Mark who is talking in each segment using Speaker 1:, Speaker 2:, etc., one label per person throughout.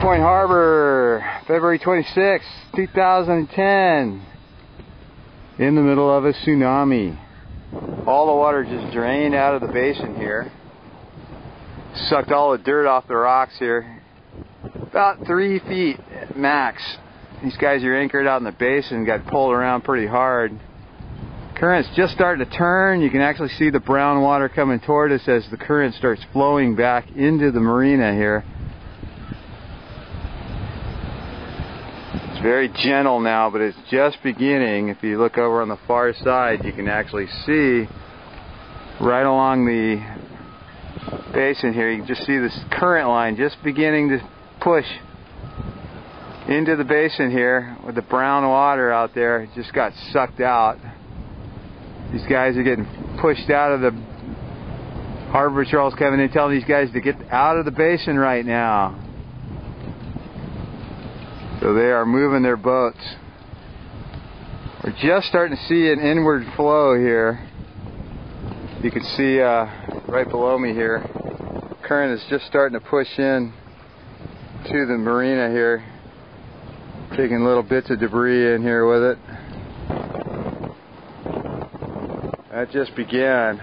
Speaker 1: Point Harbor, February 26, 2010. In the middle of a tsunami. All the water just drained out of the basin here. Sucked all the dirt off the rocks here. About three feet max. These guys are anchored out in the basin, got pulled around pretty hard. Current's just starting to turn. You can actually see the brown water coming toward us as the current starts flowing back into the marina here. Very gentle now, but it's just beginning. If you look over on the far side, you can actually see right along the basin here, you can just see this current line just beginning to push into the basin here with the brown water out there. It just got sucked out. These guys are getting pushed out of the Harbor Patrol's coming in telling these guys to get out of the basin right now. So they are moving their boats. We're just starting to see an inward flow here. You can see uh, right below me here, current is just starting to push in to the marina here, taking little bits of debris in here with it. That just began.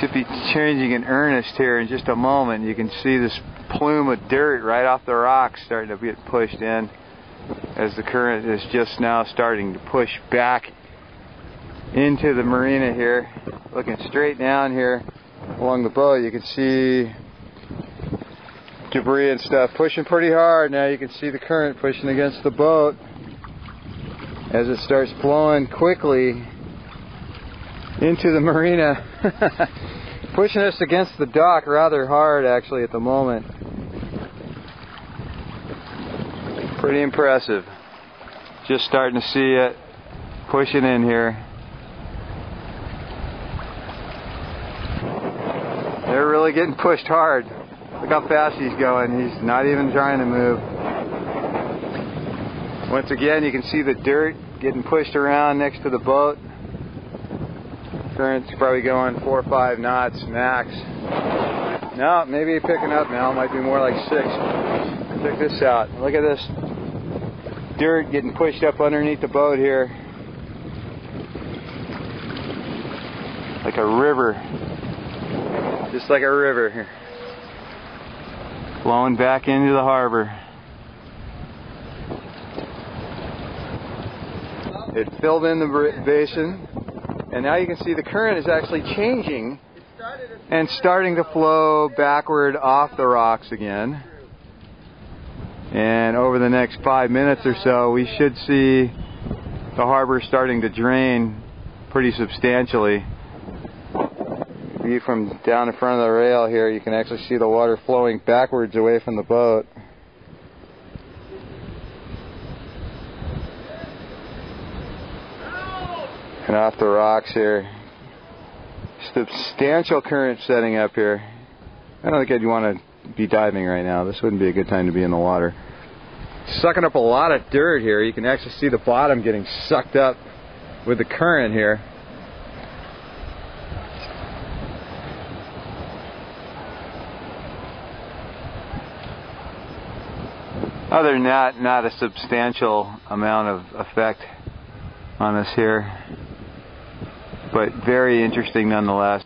Speaker 1: Should be changing in earnest here in just a moment. You can see this plume of dirt right off the rocks starting to get pushed in as the current is just now starting to push back into the marina here. Looking straight down here along the boat, you can see debris and stuff pushing pretty hard. Now you can see the current pushing against the boat as it starts flowing quickly into the marina. pushing us against the dock rather hard actually at the moment. Pretty impressive. Just starting to see it pushing in here. They're really getting pushed hard. Look how fast he's going. He's not even trying to move. Once again, you can see the dirt getting pushed around next to the boat. Current's probably going four or five knots max. No, maybe picking up now. Might be more like six. Check this out. Look at this dirt getting pushed up underneath the boat here. Like a river. Just like a river here. Flowing back into the harbor. It filled in the basin, and now you can see the current is actually changing and starting to flow backward off the rocks again. And over the next five minutes or so, we should see the harbor starting to drain pretty substantially. View from down in front of the rail here, you can actually see the water flowing backwards away from the boat. And off the rocks here, substantial current setting up here. I don't think I'd want to be diving right now. This wouldn't be a good time to be in the water. Sucking up a lot of dirt here. You can actually see the bottom getting sucked up with the current here. Other than that, not a substantial amount of effect on us here, but very interesting nonetheless.